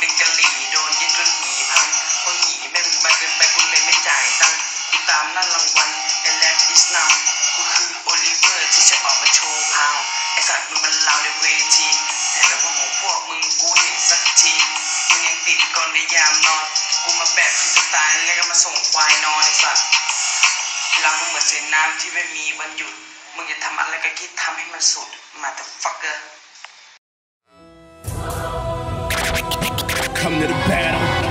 แม่งเป็นกะหรี่โดนยึดจนหนีพังเพราะหีแม่งมาเกินไปกูเลยไม่จ่ายตังค์กูตามนั่นรางวัลไอ้แลบอิสนากูคือโอลิเวอร์ที่จะออกมาโชว์พาวไอสัตว์มึงมันลาวในเวทีแต่แล้วว่าของพวกมึงกูเห็นสักทีมึงยังติดก่อนในยามนอนกูมาแบบฟรีสไตล์แล้วก็มาส่งควายนอนไอสัตว์เรามึงเหมือนเศษน้ำที่ไม่มีวันหยุดมึงจะทำอะไรก็คิดทำให้มันสุดมาแต่ฟักเกอร์ come to the battle.